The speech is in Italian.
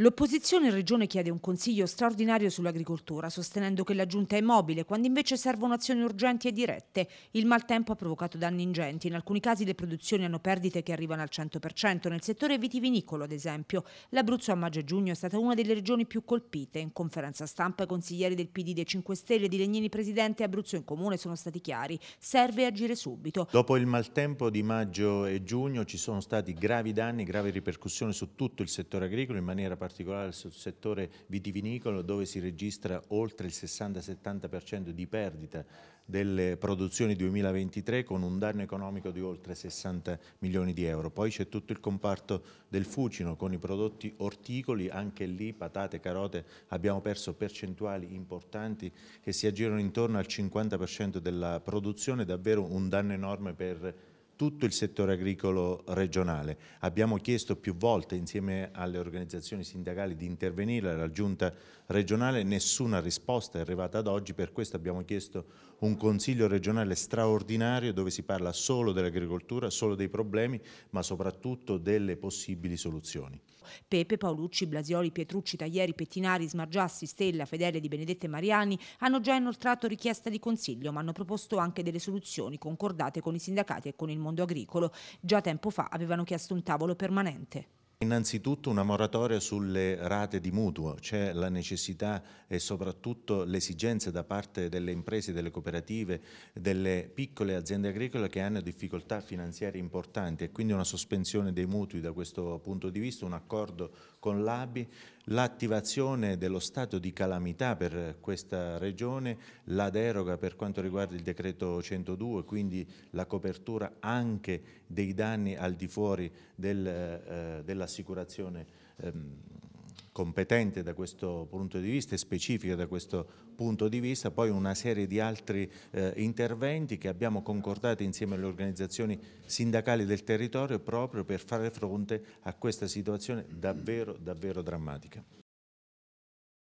L'opposizione in regione chiede un consiglio straordinario sull'agricoltura, sostenendo che la giunta è mobile, quando invece servono azioni urgenti e dirette. Il maltempo ha provocato danni ingenti, in alcuni casi le produzioni hanno perdite che arrivano al 100%, nel settore vitivinicolo ad esempio. L'Abruzzo a maggio e giugno è stata una delle regioni più colpite. In conferenza stampa i consiglieri del PD dei 5 Stelle di Legnini Presidente e Abruzzo in Comune sono stati chiari. Serve agire subito. Dopo il maltempo di maggio e giugno ci sono stati gravi danni, gravi ripercussioni su tutto il settore agricolo in maniera particolare particolare sul settore vitivinicolo dove si registra oltre il 60-70% di perdita delle produzioni 2023 con un danno economico di oltre 60 milioni di euro. Poi c'è tutto il comparto del fucino con i prodotti orticoli, anche lì patate, carote, abbiamo perso percentuali importanti che si aggirano intorno al 50% della produzione, davvero un danno enorme per tutto il settore agricolo regionale. Abbiamo chiesto più volte insieme alle organizzazioni sindacali di intervenire alla giunta regionale, nessuna risposta è arrivata ad oggi, per questo abbiamo chiesto un consiglio regionale straordinario dove si parla solo dell'agricoltura, solo dei problemi, ma soprattutto delle possibili soluzioni. Pepe, Paolucci, Blasioli, Pietrucci, Taglieri, Pettinari, Smargiassi, Stella, Fedele di Benedette e Mariani hanno già inoltrato richiesta di consiglio, ma hanno proposto anche delle soluzioni concordate con i sindacati e con il mondo mondo agricolo. Già tempo fa avevano chiesto un tavolo permanente. Innanzitutto una moratoria sulle rate di mutuo, c'è la necessità e soprattutto l'esigenza da parte delle imprese, delle cooperative, delle piccole aziende agricole che hanno difficoltà finanziarie importanti e quindi una sospensione dei mutui da questo punto di vista, un accordo con l'ABI, l'attivazione dello stato di calamità per questa regione, la deroga per quanto riguarda il decreto 102, quindi la copertura anche dei danni al di fuori del, eh, della assicurazione ehm, competente da questo punto di vista e specifica da questo punto di vista, poi una serie di altri eh, interventi che abbiamo concordato insieme alle organizzazioni sindacali del territorio proprio per fare fronte a questa situazione davvero, davvero drammatica.